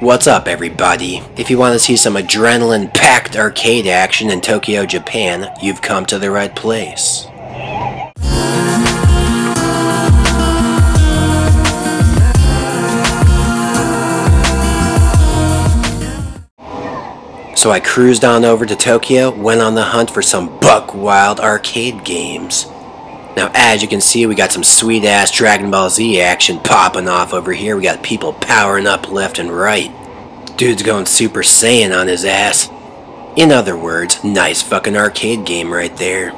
What's up, everybody? If you want to see some adrenaline packed arcade action in Tokyo, Japan, you've come to the right place. So I cruised on over to Tokyo, went on the hunt for some buck wild arcade games. Now, as you can see, we got some sweet ass Dragon Ball Z action popping off over here. We got people powering up left and right. Dude's going Super Saiyan on his ass. In other words, nice fucking arcade game right there.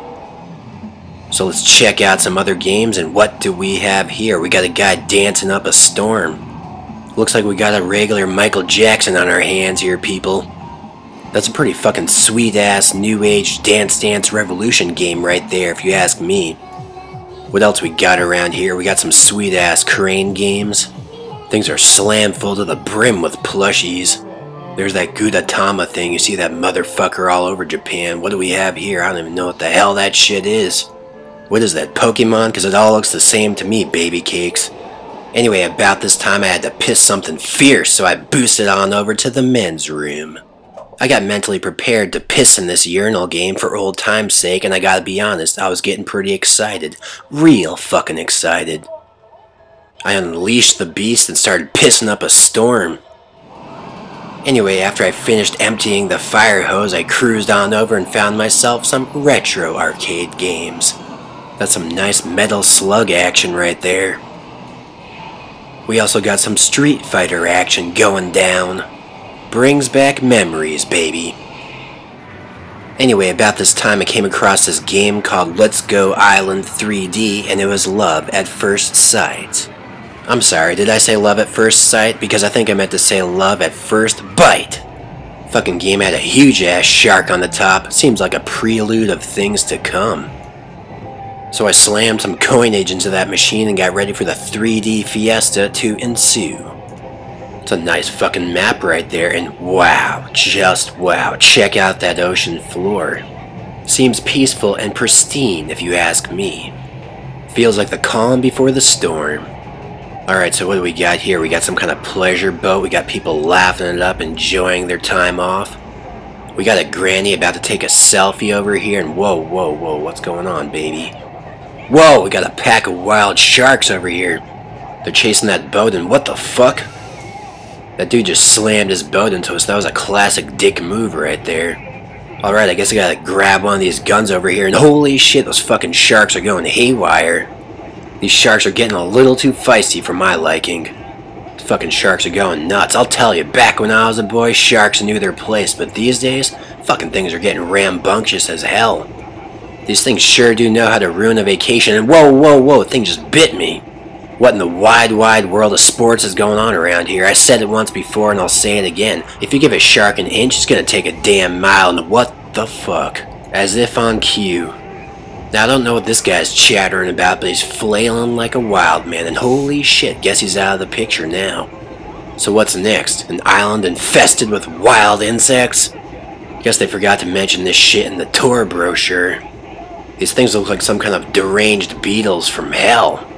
So let's check out some other games, and what do we have here? We got a guy dancing up a storm. Looks like we got a regular Michael Jackson on our hands here, people. That's a pretty fucking sweet ass new age Dance Dance Revolution game right there, if you ask me. What else we got around here? We got some sweet ass crane games. Things are slam full to the brim with plushies. There's that Gudetama thing. You see that motherfucker all over Japan. What do we have here? I don't even know what the hell that shit is. What is that, Pokemon? Because it all looks the same to me, baby cakes. Anyway, about this time I had to piss something fierce, so I boosted on over to the men's room. I got mentally prepared to piss in this urinal game for old time's sake, and I gotta be honest, I was getting pretty excited. Real fucking excited. I unleashed the beast and started pissing up a storm. Anyway, after I finished emptying the fire hose, I cruised on over and found myself some retro arcade games. That's some nice metal slug action right there. We also got some Street Fighter action going down. Brings back memories, baby. Anyway, about this time I came across this game called Let's Go Island 3D, and it was love at first sight. I'm sorry, did I say love at first sight? Because I think I meant to say love at first bite. Fucking game had a huge ass shark on the top. Seems like a prelude of things to come. So I slammed some coinage into that machine and got ready for the 3D fiesta to ensue. It's a nice fucking map right there, and wow, just wow, check out that ocean floor. Seems peaceful and pristine, if you ask me. Feels like the calm before the storm. Alright, so what do we got here? We got some kind of pleasure boat, we got people laughing it up, enjoying their time off. We got a granny about to take a selfie over here, and whoa, whoa, whoa, what's going on, baby? Whoa, we got a pack of wild sharks over here. They're chasing that boat, and what the fuck? That dude just slammed his boat into us. That was a classic dick move right there. Alright, I guess I gotta grab one of these guns over here, and holy shit, those fucking sharks are going haywire. These sharks are getting a little too feisty for my liking. The fucking sharks are going nuts. I'll tell you, back when I was a boy, sharks knew their place, but these days, fucking things are getting rambunctious as hell. These things sure do know how to ruin a vacation, and whoa, whoa, whoa, thing just bit me. What in the wide, wide world of sports is going on around here? I said it once before and I'll say it again. If you give a shark an inch, it's gonna take a damn mile, and what the fuck? As if on cue. Now, I don't know what this guy's chattering about, but he's flailing like a wild man, and holy shit, guess he's out of the picture now. So what's next? An island infested with wild insects? Guess they forgot to mention this shit in the tour brochure. These things look like some kind of deranged beetles from hell.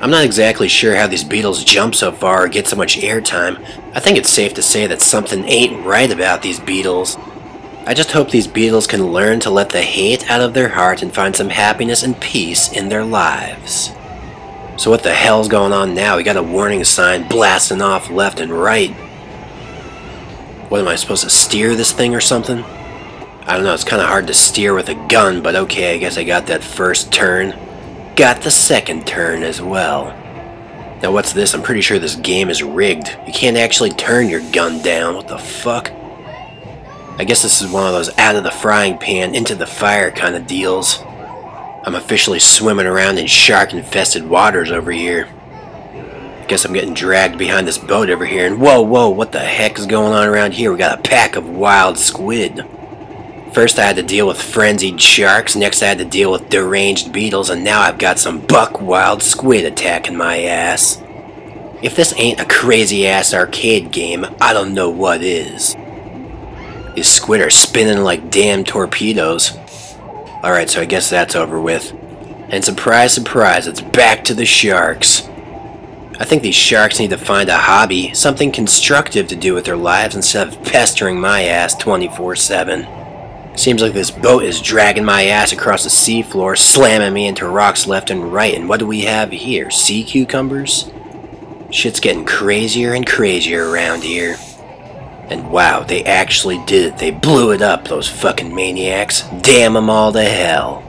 I'm not exactly sure how these beetles jump so far or get so much airtime. I think it's safe to say that something ain't right about these beetles. I just hope these beetles can learn to let the hate out of their heart and find some happiness and peace in their lives. So what the hell's going on now? We got a warning sign blasting off left and right. What am I supposed to steer this thing or something? I don't know, it's kind of hard to steer with a gun, but okay, I guess I got that first turn got the second turn as well. Now what's this? I'm pretty sure this game is rigged. You can't actually turn your gun down. What the fuck? I guess this is one of those out of the frying pan, into the fire kind of deals. I'm officially swimming around in shark-infested waters over here. I guess I'm getting dragged behind this boat over here, and whoa, whoa, what the heck is going on around here? We got a pack of wild squid. First I had to deal with frenzied sharks, next I had to deal with deranged beetles, and now I've got some buck wild squid attacking my ass. If this ain't a crazy ass arcade game, I don't know what is. These squid are spinning like damn torpedoes. Alright, so I guess that's over with. And surprise, surprise, it's back to the sharks. I think these sharks need to find a hobby, something constructive to do with their lives instead of pestering my ass 24-7. Seems like this boat is dragging my ass across the seafloor, slamming me into rocks left and right, and what do we have here? Sea cucumbers? Shit's getting crazier and crazier around here. And wow, they actually did it. They blew it up, those fucking maniacs. Damn them all to hell.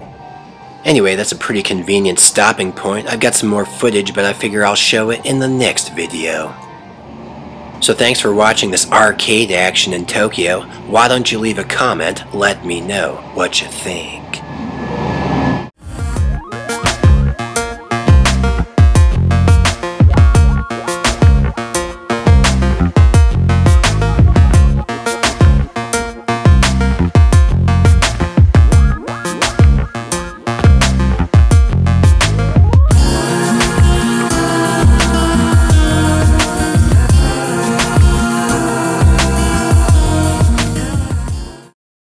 Anyway, that's a pretty convenient stopping point. I've got some more footage, but I figure I'll show it in the next video. So thanks for watching this arcade action in Tokyo. Why don't you leave a comment, let me know what you think.